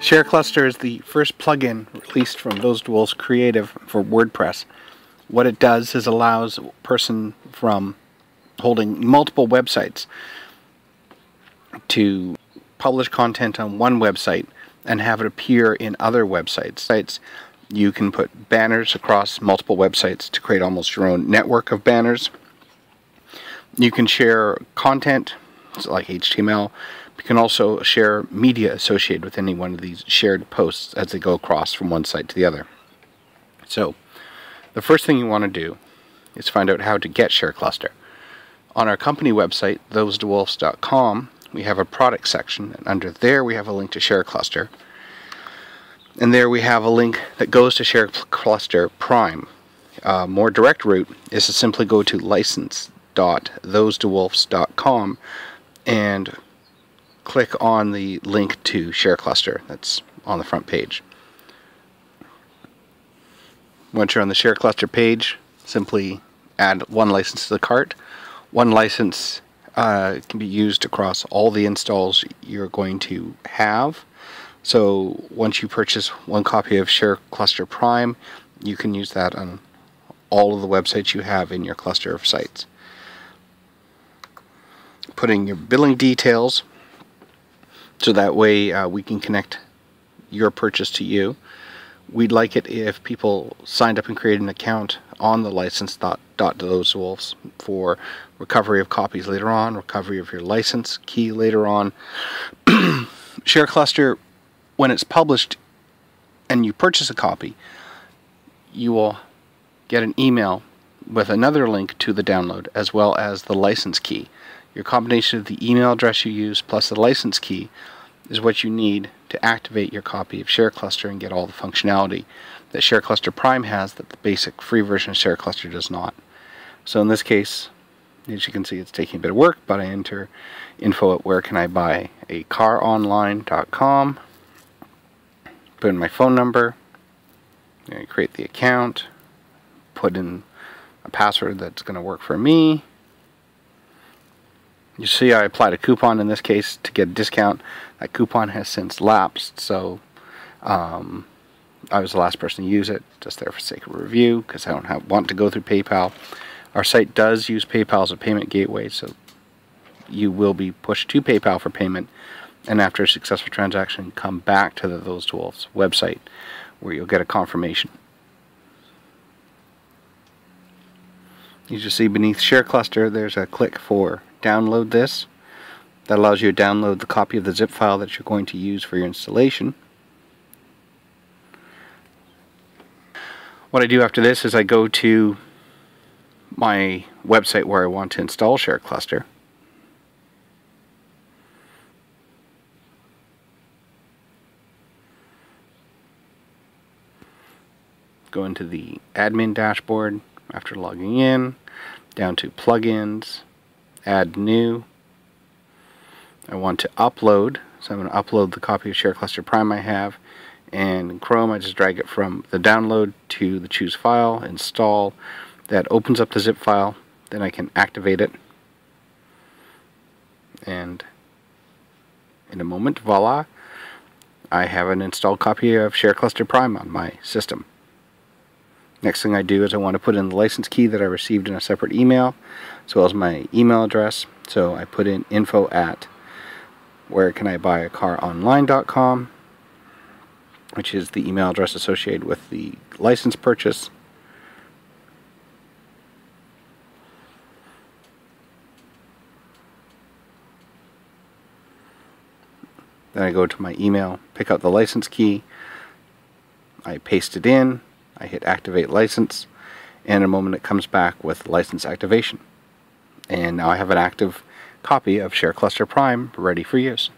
Share Cluster is the first plugin released from Those Wolves Creative for WordPress. What it does is allows a person from holding multiple websites to publish content on one website and have it appear in other websites. Sites you can put banners across multiple websites to create almost your own network of banners. You can share content like HTML. You can also share media associated with any one of these shared posts as they go across from one site to the other. So, the first thing you want to do is find out how to get Share Cluster. On our company website, shawndewolfe.com, we have a product section, and under there we have a link to Share Cluster. And there we have a link that goes to Share Cluster Prime. A more direct route is to simply go to license.shawndewolfe.com and click on the link to Share Cluster that's on the front page. Once you're on the Share Cluster page, simply add one license to the cart. One license uh, can be used across all the installs you're going to have. So once you purchase one copy of Share Cluster Prime, you can use that on all of the websites you have in your cluster of sites. Putting your billing details so that way uh, we can connect your purchase to you. We'd like it if people signed up and created an account on the license dot, dot those wolves for recovery of copies later on, recovery of your license key later on. Share Cluster when it's published and you purchase a copy, you will get an email with another link to the download as well as the license key. Your combination of the email address you use plus the license key is what you need to activate your copy of Share Cluster and get all the functionality that Share Cluster Prime has that the basic free version of Share Cluster does not. So in this case, as you can see, it's taking a bit of work, but I enter info at where can I buy a caronline.com put in my phone number, create the account, put in a password that's going to work for me. You see I applied a coupon in this case to get a discount. That coupon has since lapsed, so um, I was the last person to use it, just there for sake of review, because I don't have, want to go through PayPal. Our site does use PayPal as a payment gateway, so you will be pushed to PayPal for payment and after a successful transaction come back to the Those Wolves website where you'll get a confirmation. You just see beneath Share Cluster there's a click for download this. That allows you to download the copy of the zip file that you're going to use for your installation. What I do after this is I go to my website where I want to install Share Cluster. go into the admin dashboard after logging in, down to plugins, add new. I want to upload, so I'm going to upload the copy of Share Cluster Prime I have, and in Chrome I just drag it from the download to the choose file, install. That opens up the zip file, then I can activate it, and in a moment, voila, I have an installed copy of Share Cluster Prime on my system. Next thing I do is I want to put in the license key that I received in a separate email, as well as my email address. So I put in info at where can I buy a car online.com, which is the email address associated with the license purchase. Then I go to my email, pick out the license key, I paste it in, I hit activate license and in a moment it comes back with license activation. And now I have an active copy of Share Cluster Prime ready for use.